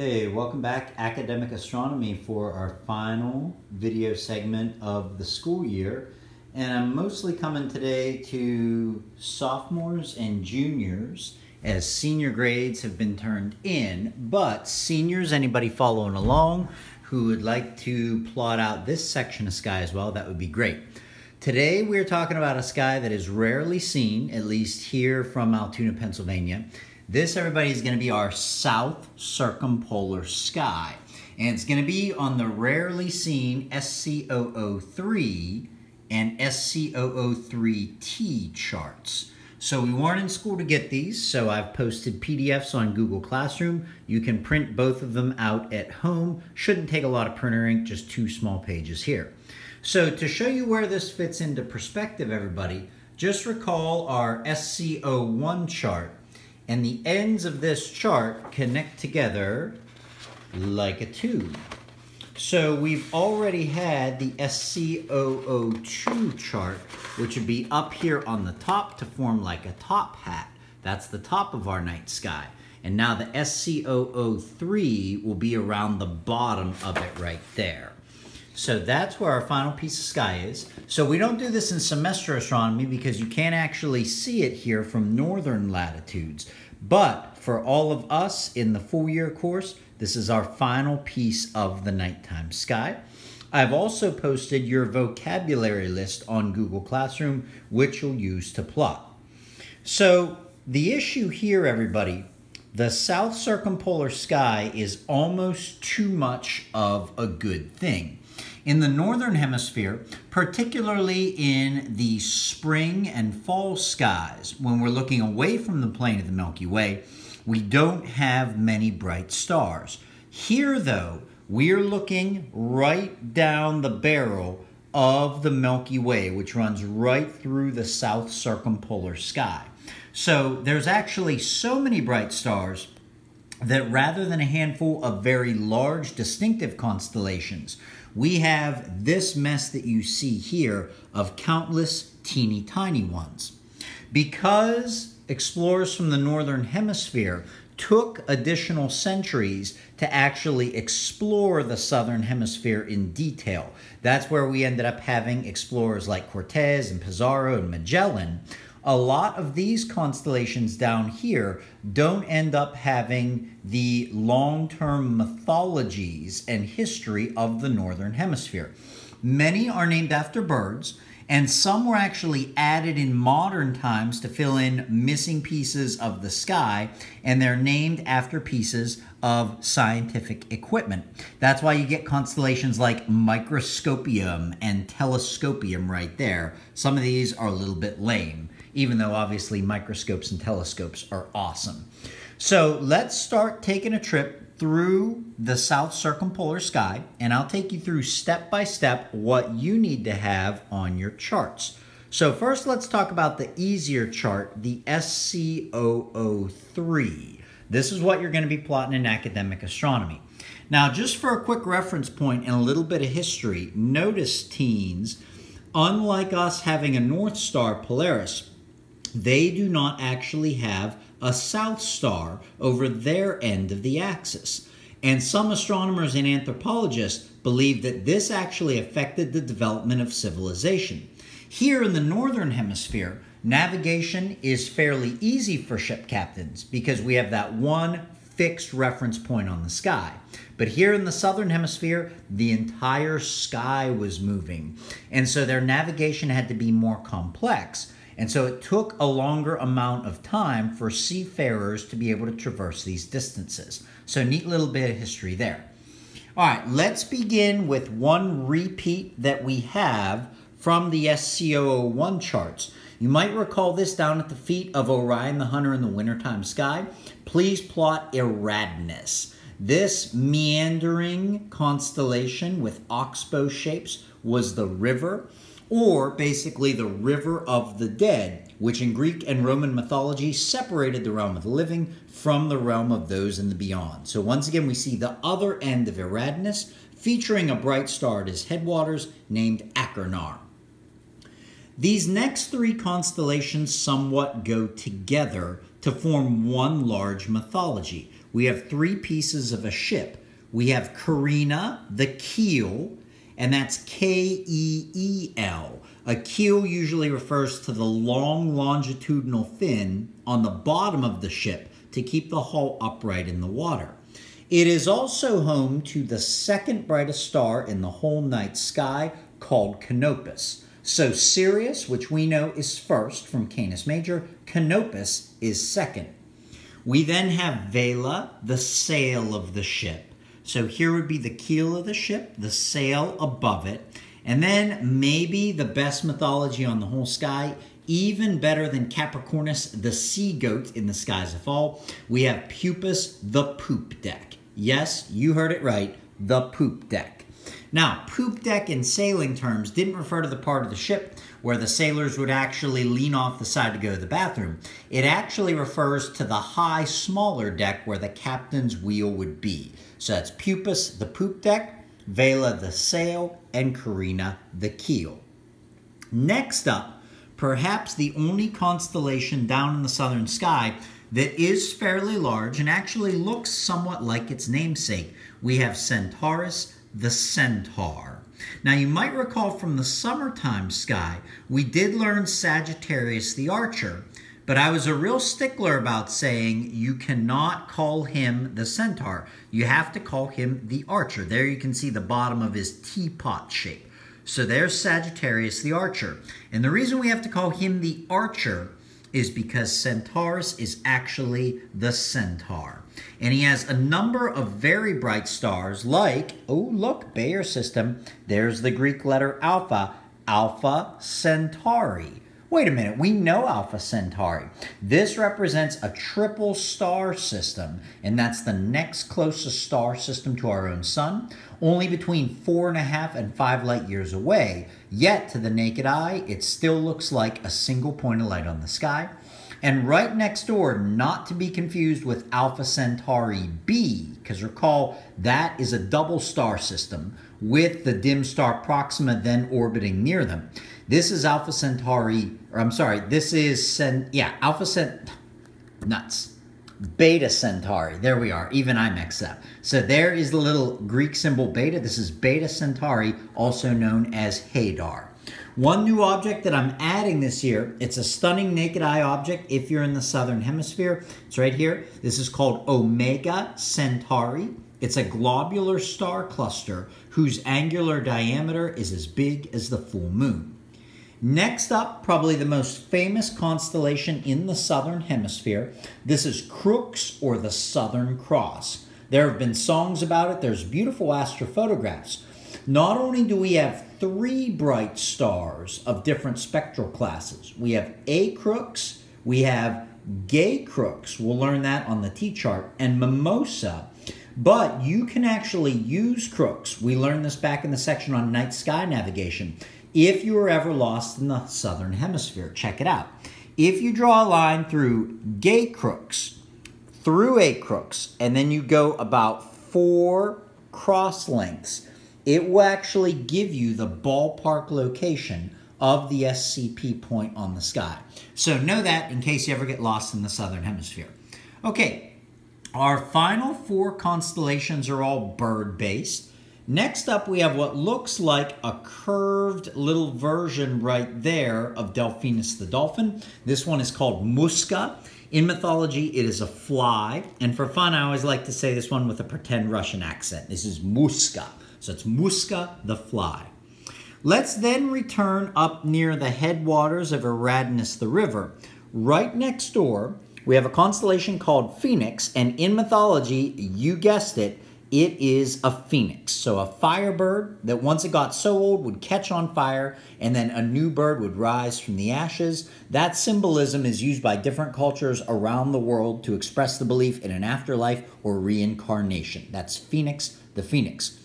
Okay, welcome back Academic Astronomy for our final video segment of the school year. And I'm mostly coming today to sophomores and juniors as senior grades have been turned in. But seniors, anybody following along who would like to plot out this section of sky as well, that would be great. Today we're talking about a sky that is rarely seen, at least here from Altoona, Pennsylvania. This, everybody, is going to be our south circumpolar sky. And it's going to be on the rarely seen SC003 and SC003T charts. So we weren't in school to get these, so I've posted PDFs on Google Classroom. You can print both of them out at home. Shouldn't take a lot of printer ink, just two small pages here. So to show you where this fits into perspective, everybody, just recall our SCO1 chart and the ends of this chart connect together like a tube. So we've already had the SC002 chart, which would be up here on the top to form like a top hat. That's the top of our night sky. And now the SC003 will be around the bottom of it right there. So that's where our final piece of sky is. So we don't do this in semester astronomy because you can't actually see it here from northern latitudes. But for all of us in the full year course, this is our final piece of the nighttime sky. I've also posted your vocabulary list on Google Classroom, which you'll use to plot. So the issue here, everybody, the south circumpolar sky is almost too much of a good thing. In the northern hemisphere, particularly in the spring and fall skies, when we're looking away from the plane of the Milky Way, we don't have many bright stars. Here, though, we're looking right down the barrel of the Milky Way, which runs right through the south circumpolar sky. So there's actually so many bright stars that rather than a handful of very large distinctive constellations, we have this mess that you see here of countless teeny tiny ones. Because explorers from the northern hemisphere took additional centuries to actually explore the southern hemisphere in detail. That's where we ended up having explorers like Cortez and Pizarro and Magellan a lot of these constellations down here don't end up having the long-term mythologies and history of the Northern Hemisphere. Many are named after birds, and some were actually added in modern times to fill in missing pieces of the sky, and they're named after pieces of scientific equipment. That's why you get constellations like Microscopium and Telescopium right there. Some of these are a little bit lame even though obviously microscopes and telescopes are awesome. So let's start taking a trip through the south circumpolar sky, and I'll take you through step by step what you need to have on your charts. So first let's talk about the easier chart, the SC003. This is what you're going to be plotting in academic astronomy. Now, just for a quick reference point and a little bit of history, notice teens, unlike us having a North Star Polaris, they do not actually have a south star over their end of the axis. And some astronomers and anthropologists believe that this actually affected the development of civilization. Here in the northern hemisphere, navigation is fairly easy for ship captains because we have that one fixed reference point on the sky. But here in the southern hemisphere, the entire sky was moving. And so their navigation had to be more complex. And so it took a longer amount of time for seafarers to be able to traverse these distances. So neat little bit of history there. All right, let's begin with one repeat that we have from the SCO01 charts. You might recall this down at the feet of Orion the Hunter in the wintertime sky. Please plot Eridanus. This meandering constellation with oxbow shapes was the river or basically the river of the dead, which in Greek and Roman mythology separated the realm of the living from the realm of those in the beyond. So once again, we see the other end of Eridanus featuring a bright star at his headwaters named Achernar. These next three constellations somewhat go together to form one large mythology. we have three pieces of a ship. We have carina, the keel, and that's K E E L. A keel usually refers to the long longitudinal fin on the bottom of the ship to keep the hull upright in the water. It is also home to the second brightest star in the whole night sky called Canopus. So Sirius, which we know is first from Canis Major, Canopus is second. We then have Vela, the sail of the ship. So here would be the keel of the ship, the sail above it, and then maybe the best mythology on the whole sky, even better than Capricornus, the sea goat in the skies of fall, we have Puppis, the poop deck. Yes, you heard it right, the poop deck. Now, poop deck in sailing terms didn't refer to the part of the ship where the sailors would actually lean off the side to go to the bathroom. It actually refers to the high, smaller deck where the captain's wheel would be. So that's Puppis, the poop deck, Vela, the sail, and Carina, the keel. Next up, perhaps the only constellation down in the southern sky that is fairly large and actually looks somewhat like its namesake. We have Centaurus, the centaur. Now, you might recall from the summertime sky, we did learn Sagittarius the archer, but I was a real stickler about saying you cannot call him the centaur. You have to call him the archer. There you can see the bottom of his teapot shape. So there's Sagittarius the archer. And the reason we have to call him the archer is because Centaurus is actually the centaur. And he has a number of very bright stars like, oh look, Bayer system, there's the Greek letter alpha, Alpha Centauri. Wait a minute, we know Alpha Centauri. This represents a triple star system, and that's the next closest star system to our own sun, only between four and a half and five light years away. Yet, to the naked eye, it still looks like a single point of light on the sky. And right next door, not to be confused with Alpha Centauri b, because recall that is a double star system with the dim star Proxima then orbiting near them. This is Alpha Centauri, or I'm sorry, this is, Cent yeah, Alpha Cent, nuts. Beta Centauri. There we are. Even I mixed up. So there is the little Greek symbol beta. This is Beta Centauri, also known as Hadar. One new object that I'm adding this year, it's a stunning naked eye object if you're in the southern hemisphere. It's right here. This is called Omega Centauri. It's a globular star cluster whose angular diameter is as big as the full moon. Next up, probably the most famous constellation in the southern hemisphere. This is Crux or the Southern Cross. There have been songs about it. There's beautiful astrophotographs. Not only do we have three bright stars of different spectral classes, we have Acrux, we have Gacrux, we'll learn that on the T chart, and mimosa. But you can actually use crux. We learned this back in the section on night sky navigation. If you were ever lost in the southern hemisphere, check it out. If you draw a line through Gacrux, through Acrux, and then you go about four cross lengths, it will actually give you the ballpark location of the SCP point on the sky. So know that in case you ever get lost in the southern hemisphere. Okay, our final four constellations are all bird-based. Next up, we have what looks like a curved little version right there of Delphinus the dolphin. This one is called Musca. In mythology, it is a fly. And for fun, I always like to say this one with a pretend Russian accent. This is Musca. So it's Musca the fly. Let's then return up near the headwaters of Eridanus the river. Right next door, we have a constellation called Phoenix, and in mythology, you guessed it, it is a phoenix. So a firebird that once it got so old would catch on fire and then a new bird would rise from the ashes. That symbolism is used by different cultures around the world to express the belief in an afterlife or reincarnation. That's Phoenix, the phoenix.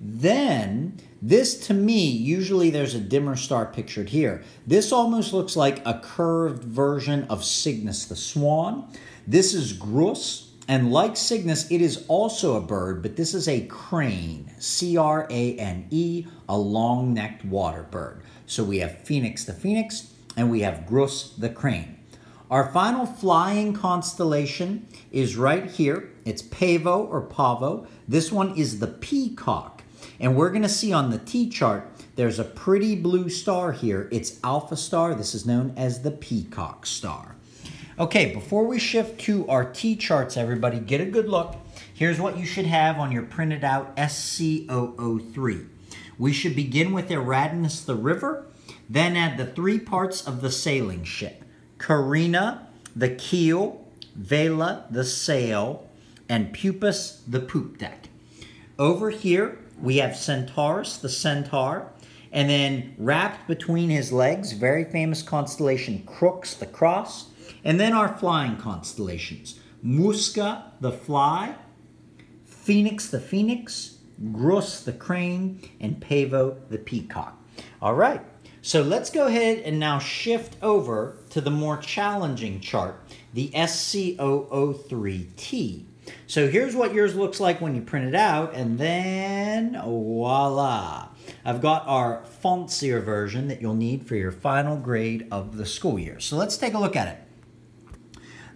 Then, this to me, usually there's a dimmer star pictured here. This almost looks like a curved version of Cygnus the swan. This is Grus, and like Cygnus, it is also a bird, but this is a crane, C-R-A-N-E, a long-necked water bird. So we have Phoenix the phoenix, and we have Grus the crane. Our final flying constellation is right here. It's Pavo or Pavo. This one is the Peacock. And we're going to see on the T-chart, there's a pretty blue star here. It's Alpha Star. This is known as the Peacock Star. Okay, before we shift to our T-charts, everybody, get a good look. Here's what you should have on your printed out SC003. We should begin with Eridanus the river, then add the three parts of the sailing ship. Carina, the keel, Vela, the sail, and Puppis, the poop deck. Over here, we have Centaurus, the centaur, and then wrapped between his legs, very famous constellation Crux, the cross, and then our flying constellations. Musca, the fly, Phoenix, the phoenix, Grus, the crane, and Pavo, the peacock. All right, so let's go ahead and now shift over to the more challenging chart, the SC003T. So here's what yours looks like when you print it out, and then voila. I've got our fancier version that you'll need for your final grade of the school year. So let's take a look at it.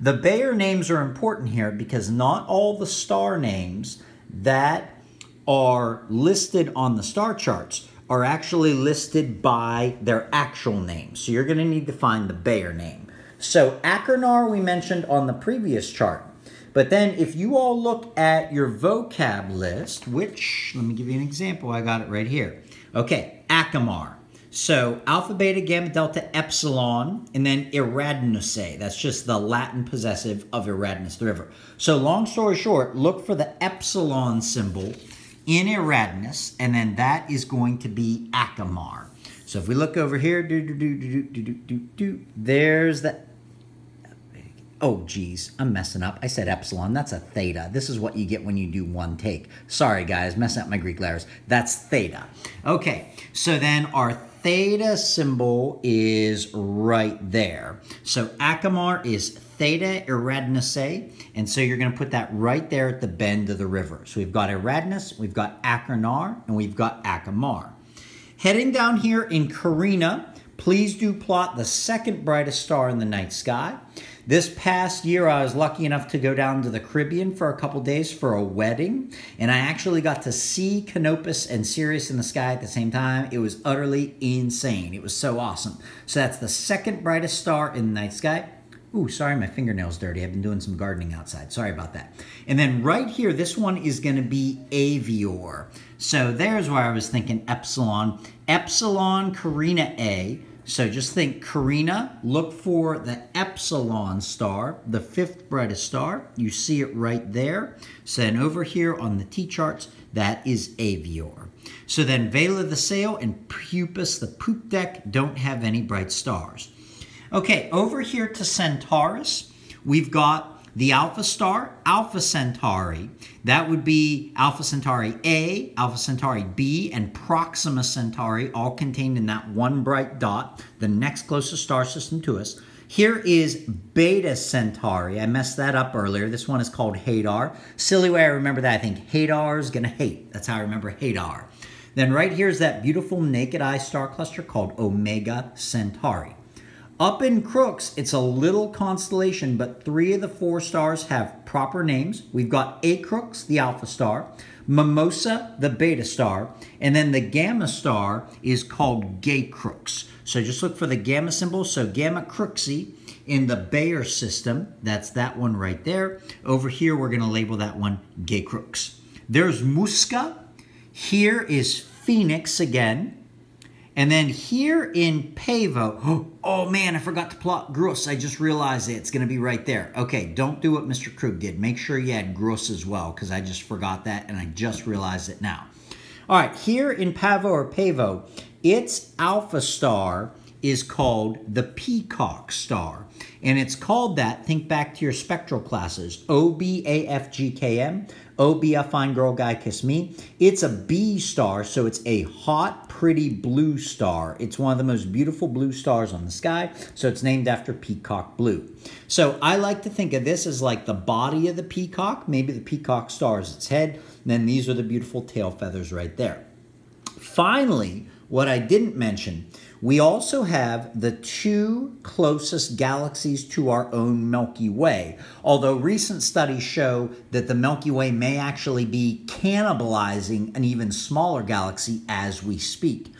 The Bayer names are important here because not all the star names that are listed on the star charts are actually listed by their actual name. So you're going to need to find the Bayer name. So Achernar we mentioned on the previous chart. But then if you all look at your vocab list, which, let me give you an example. I got it right here. Okay, Acamar. So alpha, beta, gamma, delta, epsilon, and then Eridanus. That's just the Latin possessive of Eridanus, the river. So long story short, look for the epsilon symbol in Eridanus, and then that is going to be Acamar. So if we look over here, do, do, do, do, do, do, do, do, there's the Oh, geez, I'm messing up. I said epsilon. That's a theta. This is what you get when you do one take. Sorry, guys, messing up my Greek letters. That's theta. Okay, so then our theta symbol is right there. So Acamar is theta Eridanus, and so you're going to put that right there at the bend of the river. So we've got Eridanus, we've got Achernar, and we've got Acamar. Heading down here in Carina, please do plot the second brightest star in the night sky. This past year, I was lucky enough to go down to the Caribbean for a couple days for a wedding, and I actually got to see Canopus and Sirius in the sky at the same time. It was utterly insane. It was so awesome. So that's the second brightest star in the night sky. Ooh, sorry, my fingernail's dirty. I've been doing some gardening outside. Sorry about that. And then right here, this one is going to be Avior. So there's where I was thinking Epsilon. Epsilon Carinae so just think Carina, look for the epsilon star, the fifth brightest star. You see it right there. So then over here on the T-charts, that is Avior. So then Vela the sail and Puppis the poop deck don't have any bright stars. Okay, over here to Centaurus, we've got the Alpha Star, Alpha Centauri. That would be Alpha Centauri A, Alpha Centauri B, and Proxima Centauri, all contained in that one bright dot, the next closest star system to us. Here is Beta Centauri. I messed that up earlier. This one is called Hadar. Silly way I remember that. I think Hadar is going to hate. That's how I remember Hadar. Then right here is that beautiful naked eye star cluster called Omega Centauri. Up in Crux, it's a little constellation, but three of the four stars have proper names. We've got Acrux, the alpha star, Mimosa, the beta star, and then the gamma star is called Gacrux. So just look for the gamma symbol. So Gamma Cruxi in the Bayer system, that's that one right there. Over here, we're going to label that one Gacrux. There's Musca. Here is Phoenix again. And then here in Pavo, oh man, I forgot to plot Grus. I just realized it. It's going to be right there. Okay, don't do what Mr. Krug did. Make sure you add Grus as well because I just forgot that and I just realized it now. All right, here in Pavo or Pavo, its alpha star is called the Peacock Star. And it's called that, think back to your spectral classes, O-B-A-F-G-K-M, O be a fine girl guy kiss me. It's a B star, so it's a hot, pretty blue star. It's one of the most beautiful blue stars on the sky, so it's named after peacock blue. So I like to think of this as like the body of the peacock. Maybe the peacock star is its head. then these are the beautiful tail feathers right there. Finally, what I didn't mention, We also have the two closest galaxies to our own Milky Way, although recent studies show that the Milky Way may actually be cannibalizing an even smaller galaxy as we speak.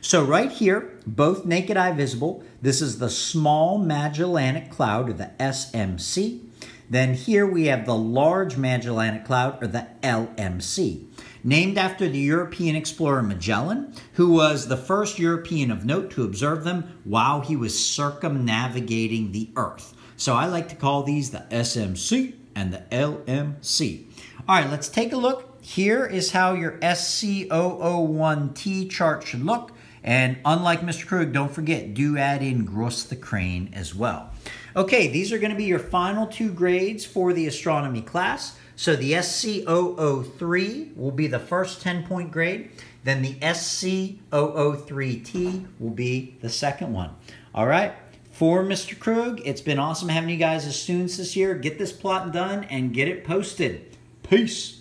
So right here, both naked eye visible, this is the Small Magellanic Cloud, or the SMC. Then here we have the Large Magellanic Cloud, or the LMC named after the European explorer Magellan, who was the first European of note to observe them while he was circumnavigating the Earth. So I like to call these the SMC and the LMC. All right, let's take a look. Here is how your SC001T chart should look. And unlike Mr. Krug, don't forget, do add in Grus the Crane as well. Okay, these are going to be your final two grades for the astronomy class. So the SC003 will be the first 10 point grade. Then the SC003T will be the second one. All right. For Mr. Krug, it's been awesome having you guys as students this year. Get this plot done and get it posted. Peace.